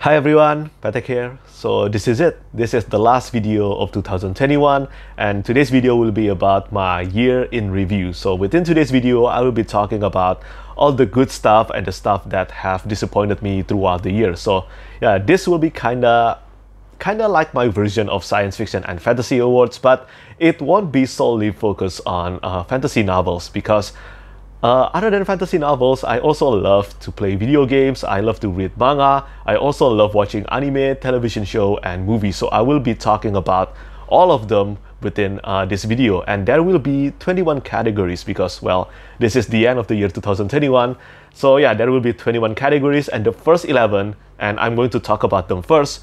Hi everyone, Petrik here. So this is it. This is the last video of 2021 and today's video will be about my year in review. So within today's video, I will be talking about all the good stuff and the stuff that have disappointed me throughout the year. So yeah, this will be kinda kinda like my version of science fiction and fantasy awards, but it won't be solely focused on uh, fantasy novels because uh, other than fantasy novels, I also love to play video games, I love to read manga, I also love watching anime, television show, and movies. So I will be talking about all of them within uh, this video. And there will be 21 categories because well this is the end of the year 2021 so yeah there will be 21 categories and the first 11 and I'm going to talk about them first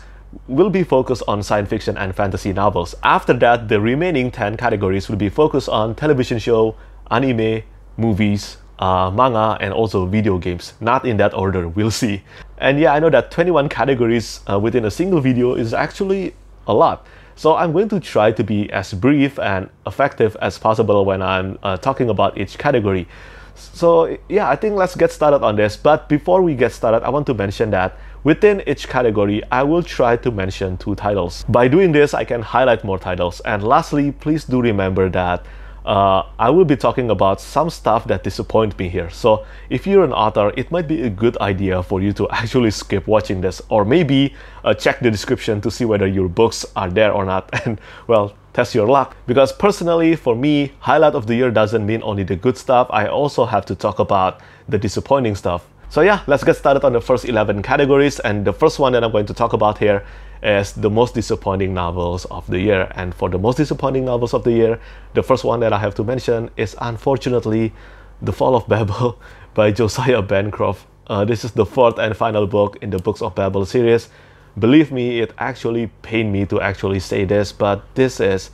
will be focused on science fiction and fantasy novels. After that the remaining 10 categories will be focused on television show anime movies, uh, manga, and also video games. Not in that order, we'll see. And yeah, I know that 21 categories uh, within a single video is actually a lot. So I'm going to try to be as brief and effective as possible when I'm uh, talking about each category. So yeah, I think let's get started on this. But before we get started, I want to mention that within each category, I will try to mention two titles. By doing this, I can highlight more titles. And lastly, please do remember that uh, I will be talking about some stuff that disappoint me here. So if you're an author, it might be a good idea for you to actually skip watching this or maybe uh, check the description to see whether your books are there or not and well, test your luck. Because personally, for me, highlight of the year doesn't mean only the good stuff. I also have to talk about the disappointing stuff. So yeah, let's get started on the first 11 categories and the first one that I'm going to talk about here is the most disappointing novels of the year. And for the most disappointing novels of the year, the first one that I have to mention is unfortunately The Fall of Babel by Josiah Bancroft. Uh, this is the fourth and final book in the Books of Babel series. Believe me, it actually pained me to actually say this, but this is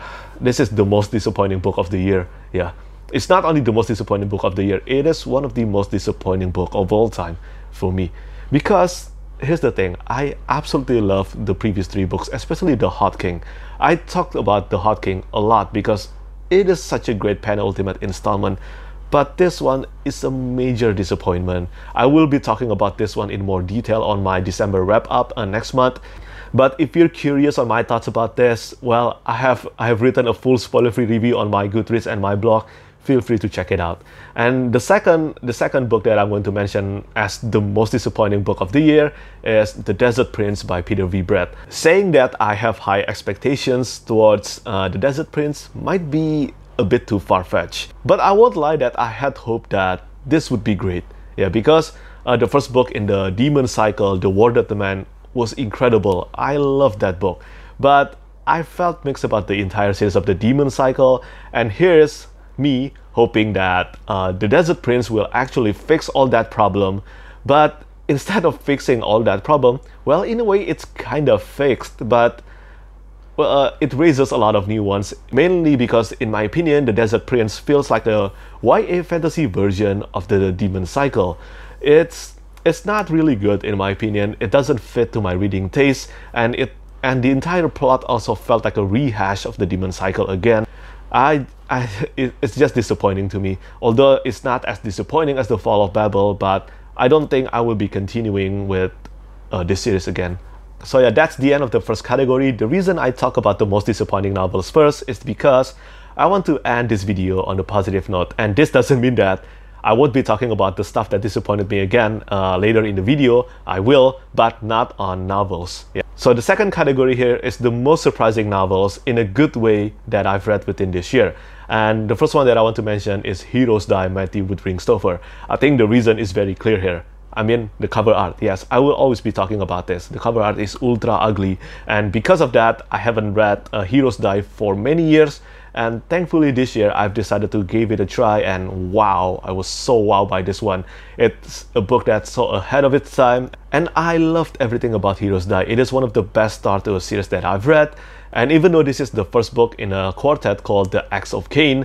this is the most disappointing book of the year. Yeah. It's not only the most disappointing book of the year, it is one of the most disappointing book of all time for me. Because here's the thing i absolutely love the previous three books especially the Hod King. I talked about the Hod King a lot because it is such a great penultimate installment but this one is a major disappointment. I will be talking about this one in more detail on my december wrap up uh, next month. But if you're curious on my thoughts about this well i have i have written a full spoiler free review on my goodreads and my blog feel free to check it out. And the second, the second book that I'm going to mention as the most disappointing book of the year is The Desert Prince by Peter V. Brett. Saying that I have high expectations towards uh, The Desert Prince might be a bit too far-fetched. But I won't lie that I had hoped that this would be great. Yeah, because uh, the first book in the Demon Cycle, The Warded Man, was incredible. I loved that book. But I felt mixed about the entire series of the Demon Cycle, and here's me hoping that uh, the Desert Prince will actually fix all that problem. But instead of fixing all that problem, well, in a way, it's kind of fixed, but well, uh, it raises a lot of new ones, mainly because, in my opinion, the Desert Prince feels like a YA fantasy version of the Demon Cycle. It's it's not really good in my opinion. It doesn't fit to my reading taste, and it and the entire plot also felt like a rehash of the Demon Cycle again. I, I it, it's just disappointing to me. Although it's not as disappointing as the Fall of Babel, but I don't think I will be continuing with uh, this series again. So yeah, that's the end of the first category. The reason I talk about the most disappointing novels first is because I want to end this video on a positive note. And this doesn't mean that I won't be talking about the stuff that disappointed me again uh, later in the video. I will, but not on novels. Yeah. So the second category here is the most surprising novels in a good way that I've read within this year. And the first one that I want to mention is Heroes Die by Matthew Woodring Stover. I think the reason is very clear here. I mean, the cover art. Yes, I will always be talking about this. The cover art is ultra ugly, and because of that, I haven't read uh, Heroes Die for many years and thankfully this year I've decided to give it a try and wow I was so wowed by this one it's a book that's so ahead of its time and I loved everything about Heroes Die it is one of the best start to a series that I've read and even though this is the first book in a quartet called The Acts of Caine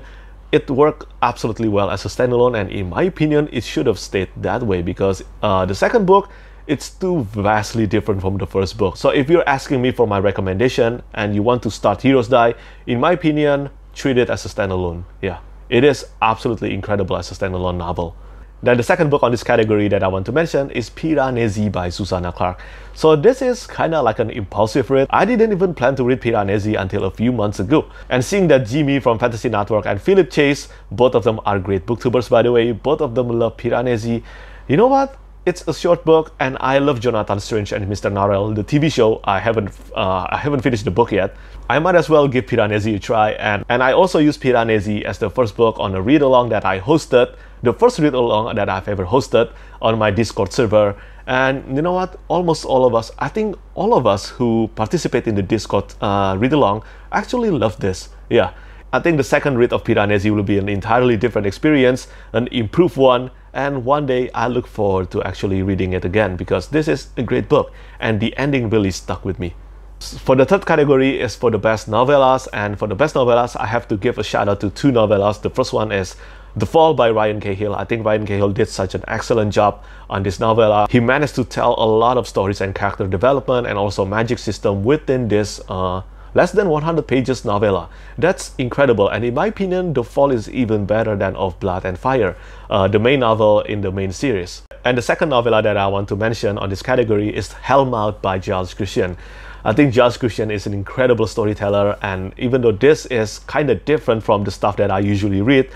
it worked absolutely well as a standalone and in my opinion it should have stayed that way because uh, the second book it's too vastly different from the first book. So if you're asking me for my recommendation and you want to start Heroes Die, in my opinion, treat it as a standalone. Yeah, it is absolutely incredible as a standalone novel. Then the second book on this category that I want to mention is Piranesi by Susanna Clarke. So this is kind of like an impulsive read. I didn't even plan to read Piranesi until a few months ago. And seeing that Jimmy from Fantasy Network and Philip Chase, both of them are great booktubers by the way, both of them love Piranesi. You know what? It's a short book, and I love Jonathan Strange and Mr. Norrell, the TV show. I haven't, uh, I haven't finished the book yet. I might as well give Piranesi a try, and and I also use Piranesi as the first book on a read along that I hosted the first read along that I've ever hosted on my Discord server. And you know what? Almost all of us, I think all of us who participate in the Discord uh, read along actually love this. Yeah. I think the second read of Piranesi will be an entirely different experience, an improved one, and one day I look forward to actually reading it again because this is a great book and the ending really stuck with me. For the third category is for the best novellas, and for the best novellas, I have to give a shout out to two novellas. The first one is the Fall by Ryan Cahill. I think Ryan Cahill did such an excellent job on this novella. He managed to tell a lot of stories and character development and also magic system within this uh, less than 100 pages novella. That's incredible and in my opinion The Fall is even better than Of Blood and Fire, uh, the main novel in the main series. And the second novella that I want to mention on this category is Hellmouth by Giles Kristian. I think Giles Kristian is an incredible storyteller and even though this is kind of different from the stuff that I usually read,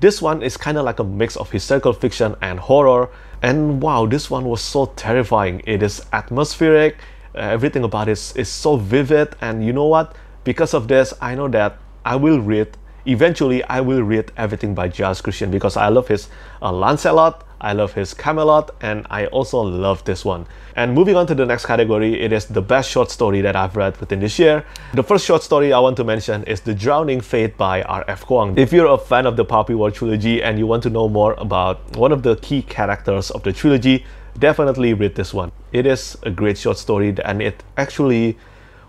this one is kind of like a mix of historical fiction and horror. And wow, this one was so terrifying. It is atmospheric, everything about it is, is so vivid. And you know what? Because of this, I know that I will read eventually I will read everything by Giles Kristian because I love his uh, Lancelot, I love his Camelot, and I also love this one. And moving on to the next category, it is the best short story that I've read within this year. The first short story I want to mention is The Drowning Fate by R.F. Kuang. If you're a fan of the Poppy War trilogy and you want to know more about one of the key characters of the trilogy, definitely read this one. It is a great short story and it actually,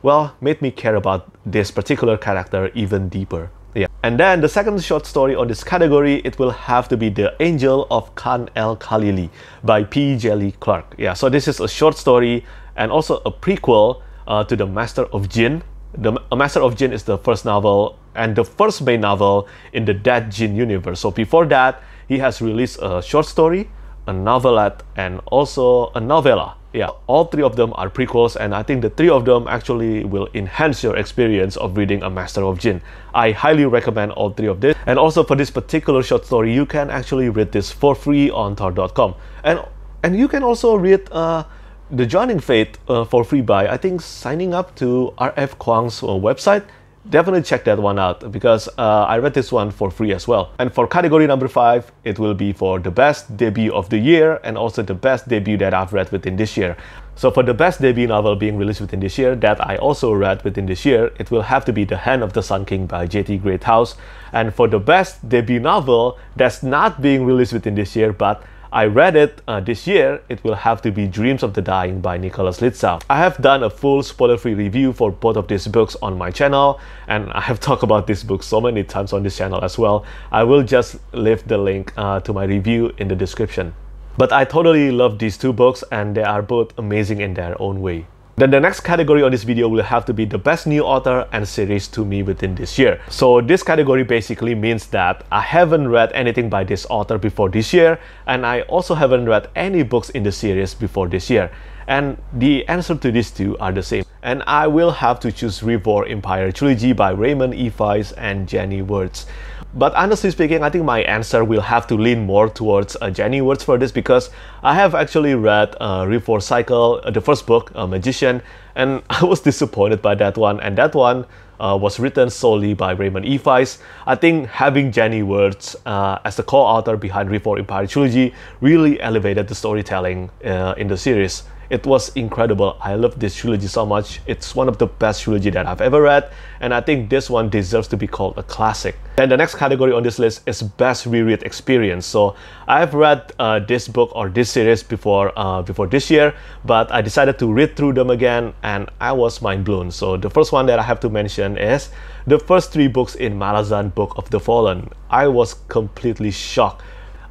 well, made me care about this particular character even deeper. Yeah. And then the second short story on this category, it will have to be The Angel of Khan el Khalili by P. Djeli Clark. Yeah, so this is a short story and also a prequel uh, to The Master of Djinn. The Master of Djinn is the first novel and the first main novel in the Dead Djinn universe. So before that, he has released a short story, a novelette, and also a novella yeah, all three of them are prequels, and I think the three of them actually will enhance your experience of reading A Master of Djinn. I highly recommend all three of this. And also for this particular short story, you can actually read this for free on Tor.com. And and you can also read uh, The Drowning Fate uh, for free by, I think, signing up to RF Kuang's uh, website definitely check that one out because uh, I read this one for free as well. And for category number five, it will be for the best debut of the year and also the best debut that I've read within this year. So for the best debut novel being released within this year that I also read within this year, it will have to be The Hand of the Sun King by J.T. Greathouse. And for the best debut novel that's not being released within this year but I read it uh, this year, it will have to be Dreams of the Dying by Nicholas Litzau. I have done a full spoiler-free review for both of these books on my channel and I have talked about this book so many times on this channel as well. I will just leave the link uh, to my review in the description. But I totally love these two books and they are both amazing in their own way. Then the next category on this video will have to be the best new author and series to me within this year. So this category basically means that I haven't read anything by this author before this year and I also haven't read any books in the series before this year. And the answer to these two are the same. And I will have to choose Riftwar Empire Trilogy by Raymond E. Feist and Janny Wurts. But honestly speaking, I think my answer will have to lean more towards uh, Janny Wurts for this because I have actually read uh, Riftwar Cycle, uh, the first book, uh, Magician, and I was disappointed by that one. And that one uh, was written solely by Raymond E. Feist. I think having Janny Wurts uh, as the co-author behind Riftwar Empire Trilogy really elevated the storytelling uh, in the series. It was incredible. I love this trilogy so much. It's one of the best trilogy that I've ever read, and I think this one deserves to be called a classic. Then the next category on this list is best reread experience. So I've read uh, this book or this series before uh, before this year, but I decided to read through them again, and I was mind blown. So the first one that I have to mention is the first three books in Malazan Book of the Fallen. I was completely shocked.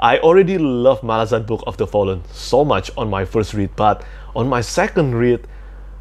I already love Malazan Book of the Fallen so much on my first read, but on my second read,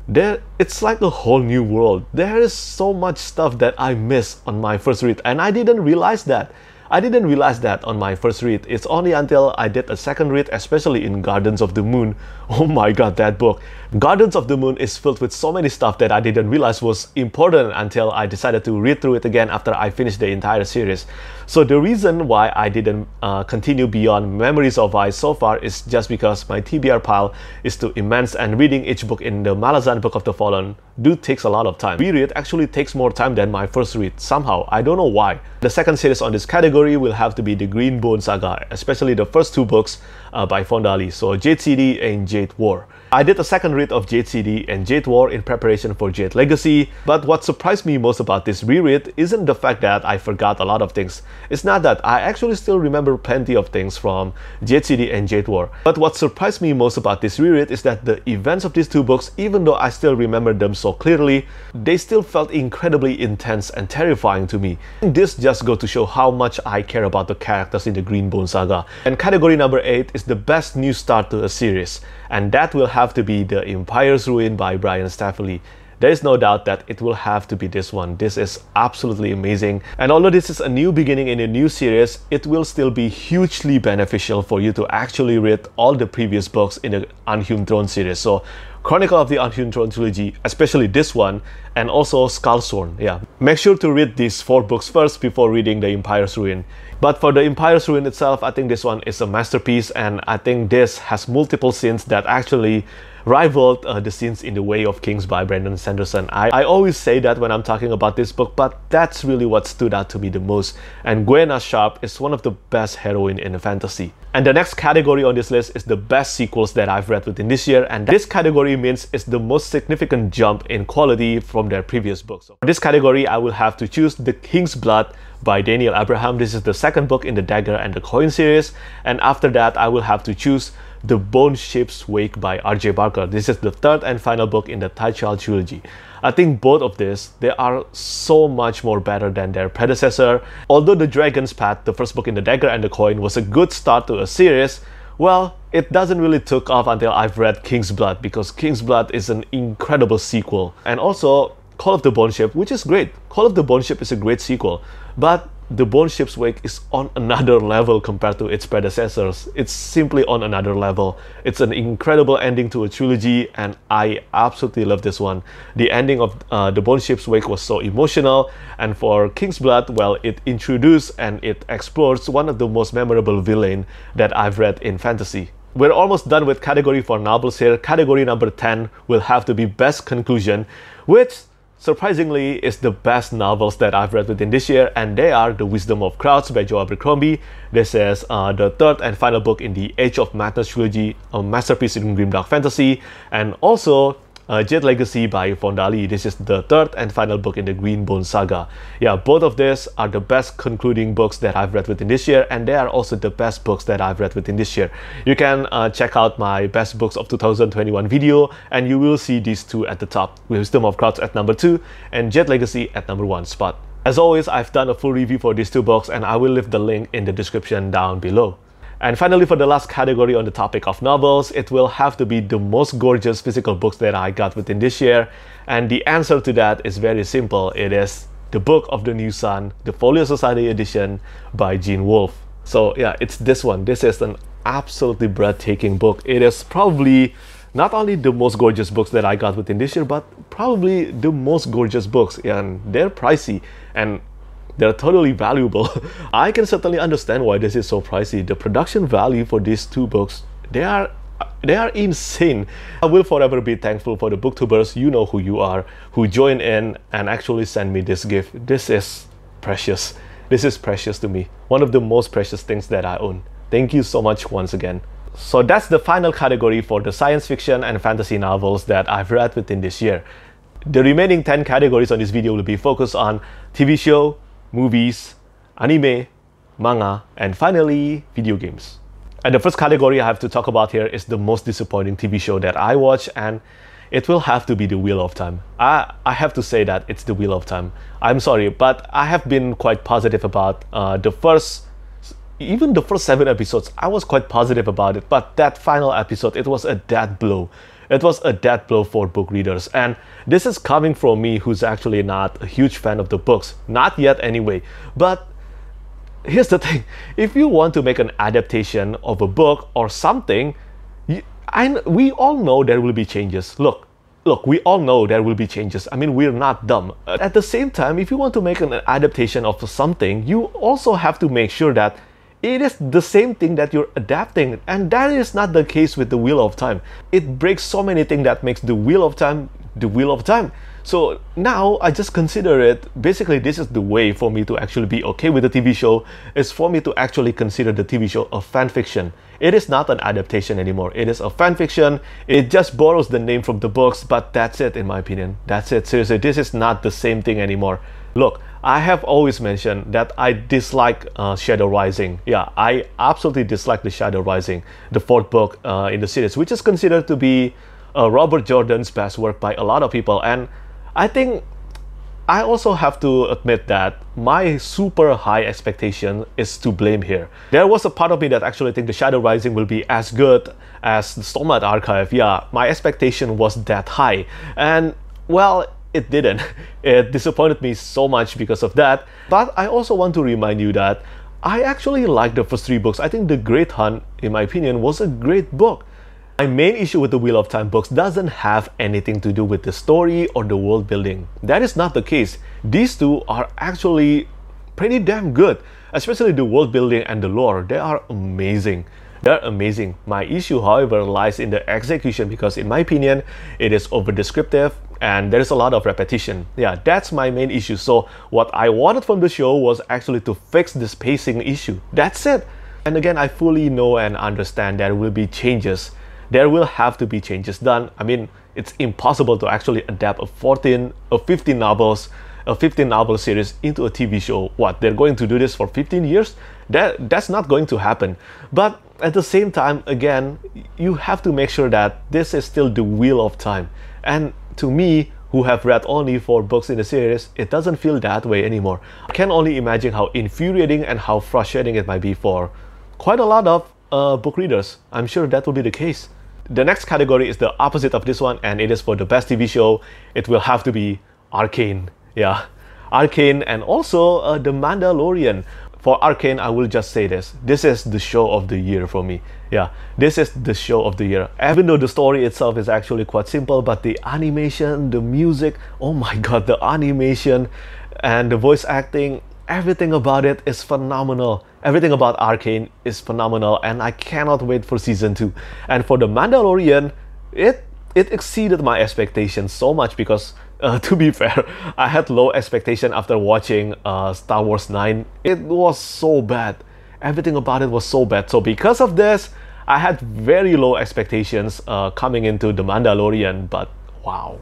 there it's like a whole new world. There is so much stuff that I missed on my first read, and I didn't realize that. I didn't realize that on my first read. It's only until I did a second read, especially in Gardens of the Moon. Oh my god, that book. Gardens of the Moon is filled with so many stuff that I didn't realize was important until I decided to read through it again after I finished the entire series. So the reason why I didn't uh, continue beyond Memories of Ice so far is just because my TBR pile is too immense and reading each book in the Malazan Book of the Fallen do takes a lot of time. Reread actually takes more time than my first read, somehow, I don't know why. The second series on this category will have to be the Green Bone Saga, especially the first two books Uh, by Fonda Lee, so City and Jade War. I did a second read of Jade City and Jade War in preparation for Jade Legacy, but what surprised me most about this reread isn't the fact that I forgot a lot of things. It's not that, I actually still remember plenty of things from Jade City and Jade War. But what surprised me most about this reread is that the events of these two books, even though I still remember them so clearly, they still felt incredibly intense and terrifying to me. This just goes to show how much I care about the characters in the Green Bone Saga. And category number 8 is the best new start to a series, and that will have to be The Empire's Ruin by Brian Staveley. There is no doubt that it will have to be this one. This is absolutely amazing. And although this is a new beginning in a new series, it will still be hugely beneficial for you to actually read all the previous books in the Unhewn Throne series. So Chronicle of the Unhewn Throne trilogy, especially this one, and also Skullsworn. Yeah, make sure to read these four books first before reading The Empire's Ruin. But for The Empire's Ruin itself, I think this one is a masterpiece, and I think this has multiple scenes that actually rivaled uh, the scenes in The Way of Kings by Brandon Sanderson. I, I always say that when I'm talking about this book, but that's really what stood out to me the most. And Gwenna Sharpe is one of the best heroine in fantasy. And the next category on this list is the best sequels that I've read within this year, and this category means it's the most significant jump in quality from their previous books. For this category, I will have to choose The King's Blood by Daniel Abraham. This is the second book in the Dagger and the Coin series, and after that, I will have to choose the Bone Ship's Wake by R.J. Barker. This is the third and final book in the Tide Child trilogy. I think both of these, they are so much more better than their predecessor. Although The Dragon's Path, the first book in the Dagger and the Coin, was a good start to a series, well, it doesn't really took off until I've read King's Blood because King's Blood is an incredible sequel. And also, Call of the Bone Ship, which is great. Call of the Bone Ship is a great sequel. But the Bone Ship's Wake is on another level compared to its predecessors. It's simply on another level. It's an incredible ending to a trilogy, and I absolutely love this one. The ending of uh, the Bone Ship's Wake was so emotional, and for King's Blood, well, it introduced and it explores one of the most memorable villain that I've read in fantasy. We're almost done with category for novels here. Category number 10 will have to be best conclusion, which surprisingly it's the best novels that I've read within this year, and they are The Wisdom of Crowds by Joe Abercrombie. This is uh, the third and final book in the Age of Madness trilogy, a masterpiece in grimdark fantasy, and also uh, Jade Legacy by Fonda Lee. This is the third and final book in the Green Bone saga. Yeah, both of these are the best concluding books that I've read within this year, and they are also the best books that I've read within this year. You can uh, check out my best books of 2021 video, and you will see these two at the top. With Wisdom of Crowds at number two, and Jade Legacy at number one spot. As always, I've done a full review for these two books, and I will leave the link in the description down below. And finally, for the last category on the topic of novels, it will have to be the most gorgeous physical books that I got within this year. And the answer to that is very simple. It is The Book of the New Sun, the Folio Society edition by Gene Wolfe. So yeah, it's this one. This is an absolutely breathtaking book. It is probably not only the most gorgeous books that I got within this year, but probably the most gorgeous books. And they're pricey. And they're totally valuable. I can certainly understand why this is so pricey. The production value for these two books, they are they are insane. I will forever be thankful for the booktubers, you know who you are, who join in and actually send me this gift. This is precious. This is precious to me. One of the most precious things that I own. Thank you so much once again. So that's the final category for the science fiction and fantasy novels that I've read within this year. The remaining 10 categories on this video will be focused on TV show, movies, anime, manga, and finally, video games. And the first category I have to talk about here is the most disappointing TV show that I watch, and it will have to be The Wheel of Time. I, I have to say that it's The Wheel of Time. I'm sorry, but I have been quite positive about uh, the first, even the first seven episodes. I was quite positive about it, but that final episode, it was a dead blow. It was a death blow for book readers, and this is coming from me who's actually not a huge fan of the books, not yet anyway. But here's the thing if you want to make an adaptation of a book or something, you, I, we all know there will be changes. Look, look, we all know there will be changes. I mean, we're not dumb. At the same time, if you want to make an adaptation of something, you also have to make sure that it is the same thing that you're adapting and that is not the case with the wheel of time it breaks so many things that makes the wheel of time the wheel of time so now I just consider it basically this is the way for me to actually be okay with the TV show is for me to actually consider the TV show a fan fiction. It is not an adaptation anymore. It is a fan fiction. It just borrows the name from the books, but that's it in my opinion. That's it. Seriously, this is not the same thing anymore. Look, I have always mentioned that I dislike uh, Shadow Rising. Yeah, I absolutely dislike the Shadow Rising, the fourth book uh, in the series, which is considered to be uh, Robert Jordan's best work by a lot of people. And I think I also have to admit that my super high expectation is to blame here. There was a part of me that actually think the Shadow Rising will be as good as the Stormlight Archive. Yeah, my expectation was that high. And well, it didn't. It disappointed me so much because of that. But I also want to remind you that I actually like the first three books. I think The Great Hunt, in my opinion, was a great book. My main issue with the Wheel of Time books doesn't have anything to do with the story or the world building. That is not the case. These two are actually pretty damn good, especially the world building and the lore. They are amazing. They're amazing. My issue, however, lies in the execution because, in my opinion, it is over descriptive and there's a lot of repetition. Yeah, that's my main issue. So, what I wanted from the show was actually to fix this pacing issue. That's it. And again, I fully know and understand there will be changes. There will have to be changes done. I mean, it's impossible to actually adapt a 14 or 15 novels a 15 novel series into a TV show. What, they're going to do this for 15 years? That, that's not going to happen. But at the same time, again, you have to make sure that this is still the wheel of time. And to me, who have read only four books in the series, it doesn't feel that way anymore. I can only imagine how infuriating and how frustrating it might be for quite a lot of uh, book readers. I'm sure that will be the case. The next category is the opposite of this one, and it is for the best TV show. It will have to be Arcane. Yeah, Arcane and also uh, The Mandalorian. For Arcane, I will just say this. This is the show of the year for me. Yeah, this is the show of the year. Even though the story itself is actually quite simple, but the animation, the music, oh my god, the animation and the voice acting, everything about it is phenomenal. Everything about Arcane is phenomenal, and I cannot wait for season 2. And for The Mandalorian, it it exceeded my expectations so much because uh, to be fair, I had low expectation after watching uh, Star Wars 9. It was so bad. Everything about it was so bad. So because of this, I had very low expectations uh, coming into The Mandalorian, but wow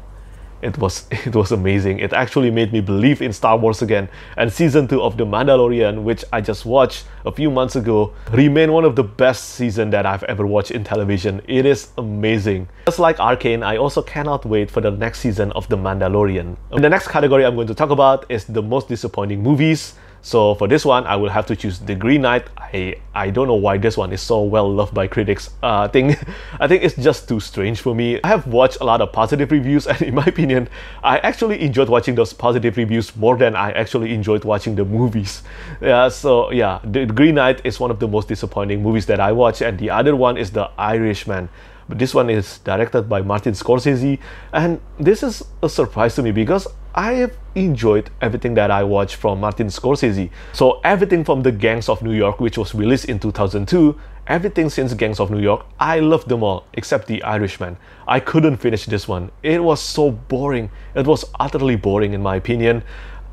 it was it was amazing. It actually made me believe in Star Wars again. And season two of The Mandalorian, which I just watched a few months ago, remain one of the best season that I've ever watched in television. It is amazing. Just like Arcane, I also cannot wait for the next season of The Mandalorian. And the next category I'm going to talk about is the most disappointing movies. So for this one, I will have to choose The Green Knight. I I don't know why this one is so well loved by critics. Uh, I think I think it's just too strange for me. I have watched a lot of positive reviews, and in my opinion, I actually enjoyed watching those positive reviews more than I actually enjoyed watching the movies. Yeah, so yeah, The Green Knight is one of the most disappointing movies that I watched, and the other one is The Irishman. But this one is directed by Martin Scorsese, and this is a surprise to me because I have enjoyed everything that I watched from Martin Scorsese. So everything from The Gangs of New York, which was released in 2002, everything since Gangs of New York, I loved them all except The Irishman. I couldn't finish this one. It was so boring. It was utterly boring in my opinion.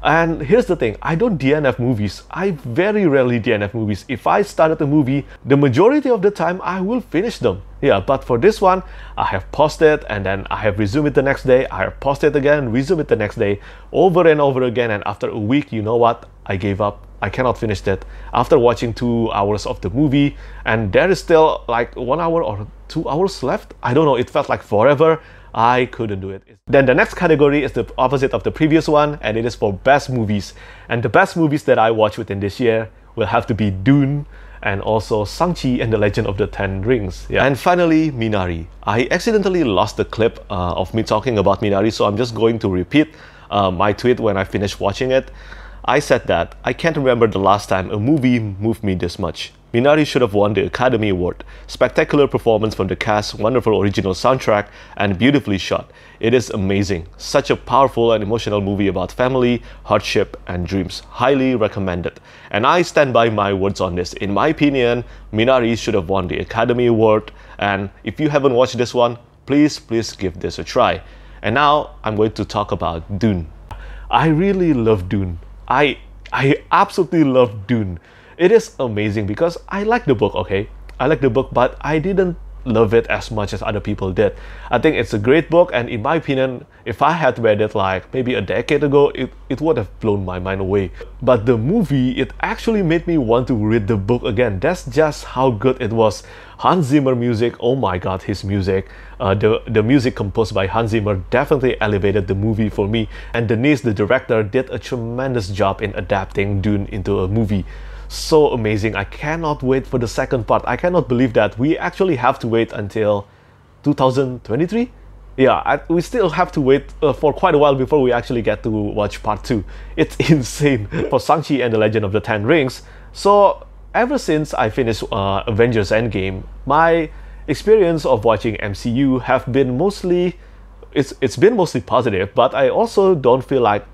And here's the thing, I don't DNF movies. I very rarely DNF movies. If I started a movie, the majority of the time I will finish them. Yeah, but for this one, I have paused it and then I have resumed it the next day. I have paused it again, resumed it the next day, over and over again. And after a week, you know what? I gave up. I cannot finish that. After watching two hours of the movie, and there is still like one hour or two hours left. I don't know, it felt like forever. I couldn't do it. Then the next category is the opposite of the previous one, and it is for best movies. And the best movies that I watched within this year will have to be Dune and also Shang-Chi and the Legend of the Ten Rings. Yeah. And finally, Minari. I accidentally lost the clip uh, of me talking about Minari, so I'm just going to repeat uh, my tweet when I finished watching it. I said that I can't remember the last time a movie moved me this much. Minari should have won the Academy Award. Spectacular performance from the cast, wonderful original soundtrack, and beautifully shot. It is amazing. Such a powerful and emotional movie about family, hardship, and dreams. Highly recommended. And I stand by my words on this. In my opinion, Minari should have won the Academy Award. And if you haven't watched this one, please, please give this a try. And now I'm going to talk about Dune. I really love Dune. I I absolutely love Dune it is amazing because I like the book, okay? I like the book, but I didn't love it as much as other people did. I think it's a great book, and in my opinion, if I had read it like maybe a decade ago, it, it would have blown my mind away. But the movie, it actually made me want to read the book again. That's just how good it was. Hans Zimmer music, oh my god, his music. Uh, the, the music composed by Hans Zimmer definitely elevated the movie for me. And Denis, the director, did a tremendous job in adapting Dune into a movie so amazing. I cannot wait for the second part. I cannot believe that we actually have to wait until 2023. Yeah, I, we still have to wait uh, for quite a while before we actually get to watch part 2. It's insane for Shang-Chi and the Legend of the Ten Rings. So, ever since I finished uh, Avengers Endgame, my experience of watching MCU have been mostly it's it's been mostly positive, but I also don't feel like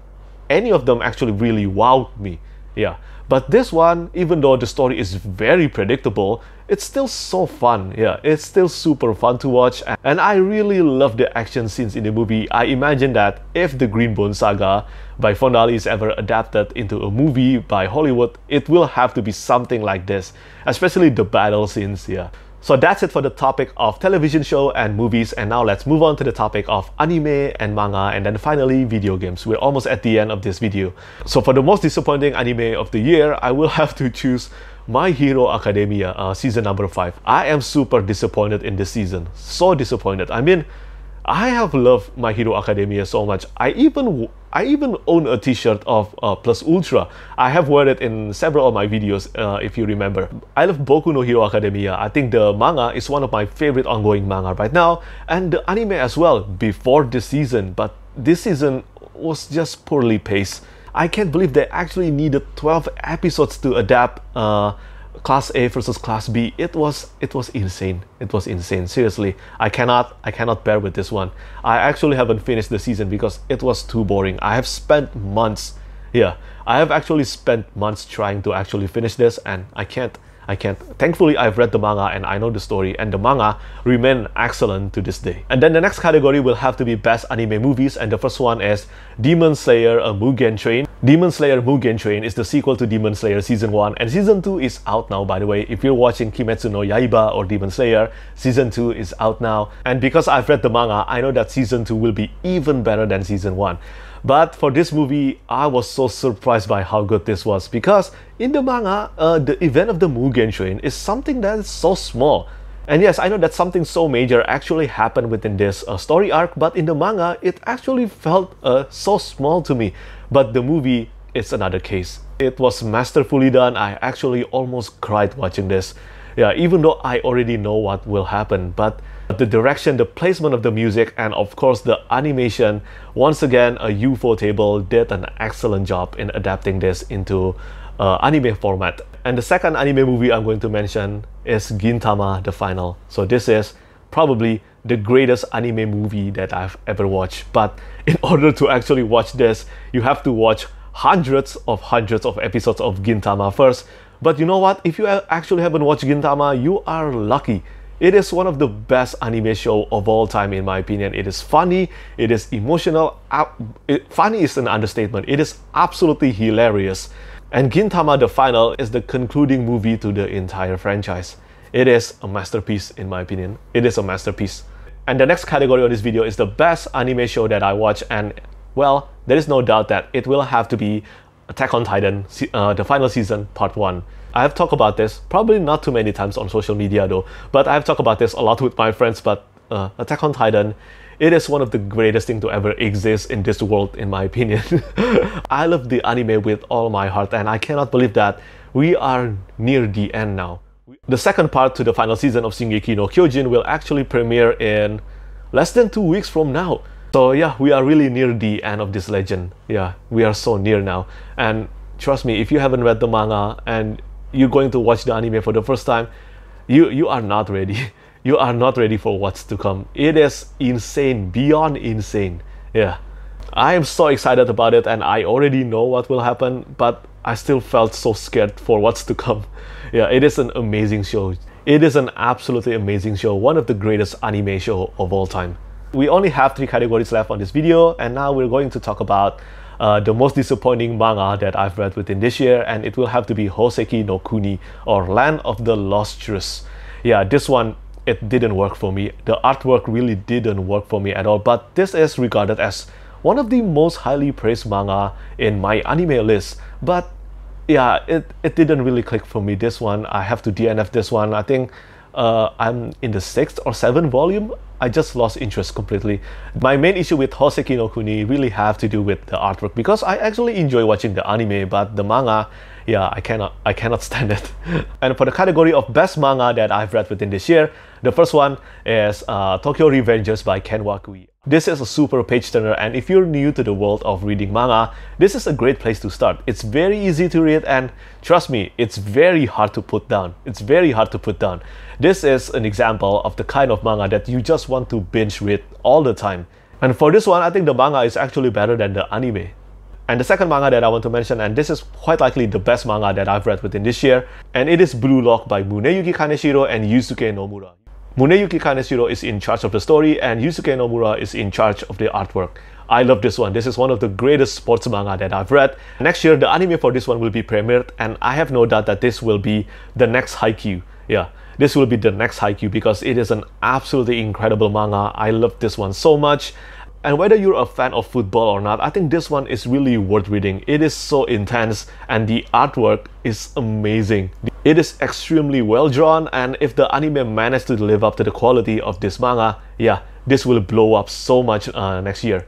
any of them actually really wowed me. Yeah. But this one, even though the story is very predictable, it's still so fun. Yeah, it's still super fun to watch. And I really love the action scenes in the movie. I imagine that if the Greenbone Saga by Fonda Lee is ever adapted into a movie by Hollywood, it will have to be something like this, especially the battle scenes. Yeah. So that's it for the topic of television show and movies and now let's move on to the topic of anime and manga and then finally video games. We're almost at the end of this video. So for the most disappointing anime of the year, I will have to choose My Hero Academia uh, season number 5. I am super disappointed in this season. So disappointed. I mean, I have loved My Hero Academia so much. I even I even own a t-shirt of uh, Plus Ultra. I have worn it in several of my videos uh, if you remember. I love Boku no Hero Academia. I think the manga is one of my favorite ongoing manga right now and the anime as well before this season but this season was just poorly paced. I can't believe they actually needed 12 episodes to adapt uh, class A versus class B, it was it was insane. It was insane. Seriously, I cannot I cannot bear with this one. I actually haven't finished the season because it was too boring. I have spent months, yeah, I have actually spent months trying to actually finish this, and I can't. I can't. Thankfully, I've read the manga and I know the story, and the manga remain excellent to this day. And then the next category will have to be best anime movies, and the first one is Demon Slayer: A Mugen Train. Demon Slayer Mugen Train is the sequel to Demon Slayer Season 1 and Season 2 is out now by the way. If you're watching Kimetsu no Yaiba or Demon Slayer, Season 2 is out now. And because I've read the manga, I know that Season 2 will be even better than Season 1. But for this movie, I was so surprised by how good this was because in the manga, uh, the event of the Mugen Train is something that is so small. And yes, I know that something so major actually happened within this uh, story arc, but in the manga, it actually felt uh, so small to me. But the movie is another case. It was masterfully done. I actually almost cried watching this. Yeah, even though I already know what will happen, but the direction, the placement of the music, and of course the animation, once again, a Ufotable did an excellent job in adapting this into uh, anime format. And the second anime movie I'm going to mention is Gintama The Final. So this is probably the greatest anime movie that I've ever watched. But in order to actually watch this, you have to watch hundreds of hundreds of episodes of Gintama first. But you know what? If you actually haven't watched Gintama, you are lucky. It is one of the best anime show of all time in my opinion. It is funny, it is emotional. It, funny is an understatement. It is absolutely hilarious. And Gintama The Final is the concluding movie to the entire franchise. It is a masterpiece in my opinion. It is a masterpiece. And the next category of this video is the best anime show that I watch and well, there is no doubt that it will have to be Attack on Titan, uh, the final season, part 1. I have talked about this, probably not too many times on social media though, but I have talked about this a lot with my friends, but uh, Attack on Titan, it is one of the greatest thing to ever exist in this world in my opinion. I love the anime with all my heart and I cannot believe that we are near the end now. The second part to the final season of Shingeki no Kyojin will actually premiere in less than two weeks from now. So yeah, we are really near the end of this legend. Yeah, we are so near now. And trust me, if you haven't read the manga and you're going to watch the anime for the first time, you you are not ready. You are not ready for what's to come. It is insane, beyond insane. Yeah. I am so excited about it and I already know what will happen, but I still felt so scared for what's to come. Yeah, it is an amazing show. It is an absolutely amazing show, one of the greatest anime show of all time. We only have three categories left on this video and now we're going to talk about uh, the most disappointing manga that I've read within this year and it will have to be Hoseki no Kuni or Land of the Lost. Yeah, this one it didn't work for me. The artwork really didn't work for me at all, but this is regarded as one of the most highly praised manga in my anime list. But yeah, it, it didn't really click for me. This one, I have to DNF this one. I think uh, I'm in the sixth or seventh volume. I just lost interest completely. My main issue with Hoseki no Kuni really have to do with the artwork because I actually enjoy watching the anime, but the manga, yeah, I cannot, I cannot stand it. and for the category of best manga that I've read within this year, the first one is uh, Tokyo Revengers by Ken Wakui. This is a super page turner and if you're new to the world of reading manga, this is a great place to start. It's very easy to read and trust me, it's very hard to put down. It's very hard to put down. This is an example of the kind of manga that you just want to binge read all the time. And for this one, I think the manga is actually better than the anime. And the second manga that I want to mention, and this is quite likely the best manga that I've read within this year, and it is Blue Lock by Muneyuki Kaneshiro and Yusuke Nomura. Muneyuki Kaneshiro is in charge of the story and Yusuke Nomura is in charge of the artwork. I love this one. This is one of the greatest sports manga that I've read. Next year, the anime for this one will be premiered and I have no doubt that this will be the next Haikyuu. Yeah, this will be the next Haikyuu because it is an absolutely incredible manga. I love this one so much. And whether you're a fan of football or not, I think this one is really worth reading. It is so intense and the artwork is amazing. It is extremely well drawn and if the anime managed to live up to the quality of this manga, yeah, this will blow up so much uh, next year.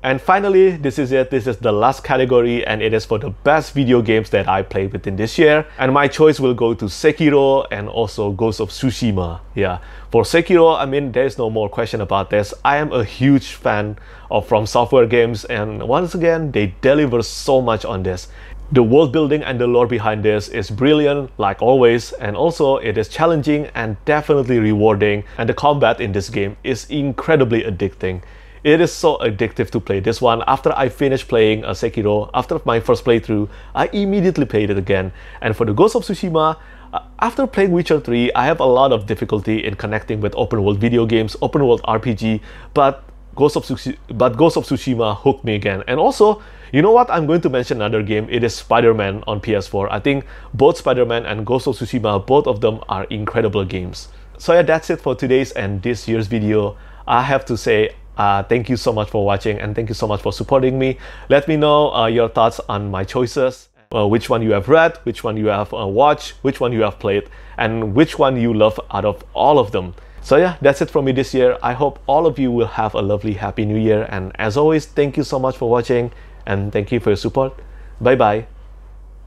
And finally, this is it. This is the last category and it is for the best video games that I played within this year. And my choice will go to Sekiro and also Ghost of Tsushima. Yeah, for Sekiro, I mean, there's no more question about this. I am a huge fan of From Software games and once again, they deliver so much on this. The world building and the lore behind this is brilliant like always and also it is challenging and definitely rewarding and the combat in this game is incredibly addicting. It is so addictive to play this one. After I finished playing uh, Sekiro, after my first playthrough, I immediately played it again. And for the Ghost of Tsushima, uh, after playing Witcher 3, I have a lot of difficulty in connecting with open world video games, open world RPG, but Ghost of Tsushima, but Ghost of Tsushima hooked me again. And also, you know what? I'm going to mention another game. It is Spider-Man on PS4. I think both Spider-Man and Ghost of Tsushima, both of them are incredible games. So yeah, that's it for today's and this year's video. I have to say uh, thank you so much for watching and thank you so much for supporting me. Let me know uh, your thoughts on my choices, uh, which one you have read, which one you have uh, watched, which one you have played, and which one you love out of all of them. So yeah, that's it from me this year. I hope all of you will have a lovely happy new year and as always, thank you so much for watching and thank you for your support. Bye bye.